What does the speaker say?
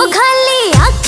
ओ खाली आख्या में